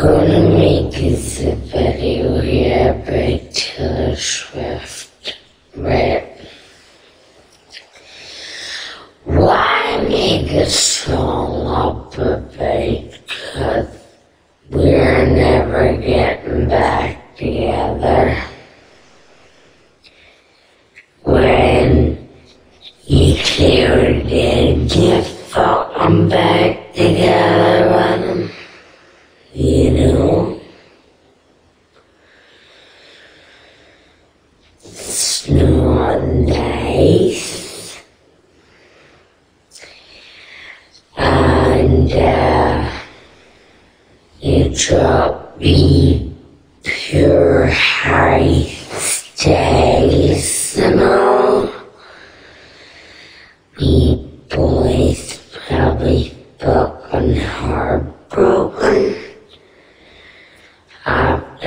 Gonna make this a video here by Taylor Swift. But why make a song up about cause we're never getting back together? When you clearly did get fucking back together with. Know? It's. And, you drop me pure high stays and all. Me boys probably fucking heartbroken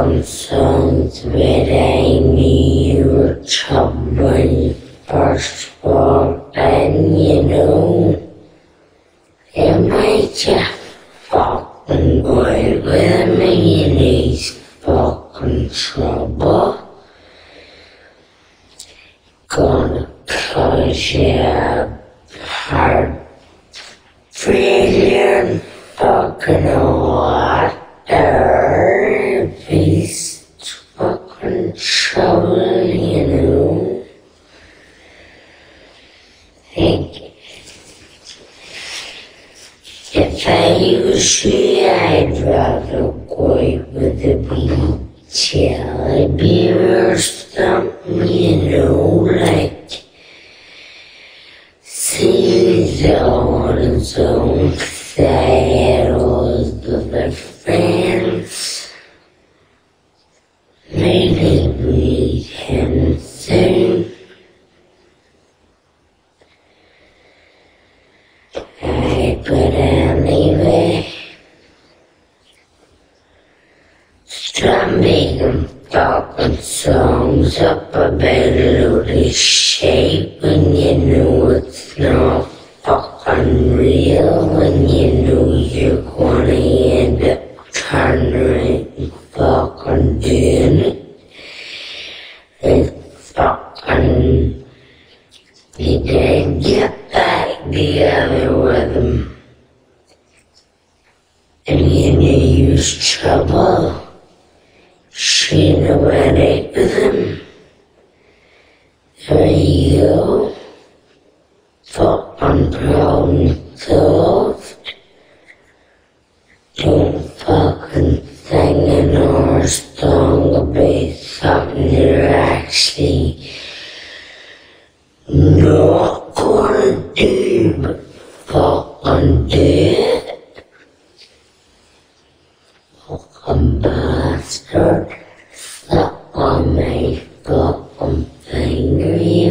going about like 30 down on anything to get to girlfriend and then you and drop. Jesus Christ. Look at you. And then you're singing fucking songs with Amy. You trouble first walked in, you know. It made you fucking go with me in these fucking trouble. Gonna cause you heart failure fucking water. Think if I you, I'd rather go with the beach, jelly or something, you know, like seasons on saddles of the friends. But anyway, Strumming making fucking songs up a of shape when you know it's not fucking real, when you know you're gonna end up turning and fucking doing it. It's fucking, you gotta get back together with them. And know you's trouble. She knew it him. Are you fucking problem solved? Don't fucking sing another song about something you're actually not gonna do, but fucking do Cucumberstone, that one they've got on Angry